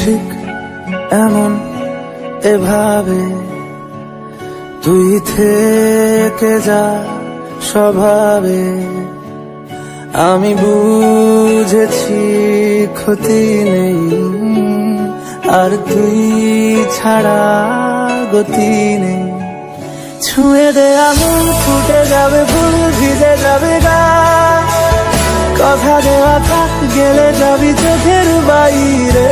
ঠিক এমন এভাবে তুই থেকে যা স্বভাবে। আমি বুঝেছি ক্ষতি নেই, আর তুই ছাড়া গতি নেই। ছুঁয়ে দে আমন ফুটে যাবে ভুল ভিজে যাবে গা। কথা দেওয়া থাক, গেলে যাবি চোখের বাইরে।